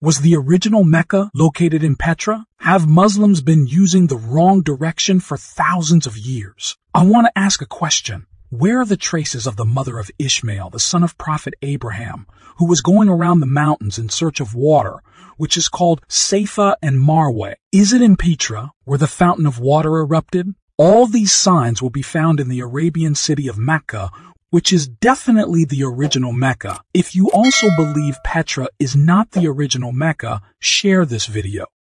Was the original Mecca located in Petra? Have Muslims been using the wrong direction for thousands of years? I want to ask a question. Where are the traces of the mother of Ishmael, the son of prophet Abraham, who was going around the mountains in search of water, which is called Safa and Marwa? Is it in Petra, where the fountain of water erupted? All these signs will be found in the Arabian city of Mecca, which is definitely the original Mecca. If you also believe Petra is not the original Mecca, share this video.